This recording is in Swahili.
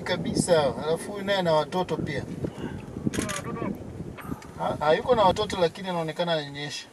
kabisa. Alafu huyu naye na watoto pia. Ha- Hayuko na watoto lakini anaonekana ananyonyesha.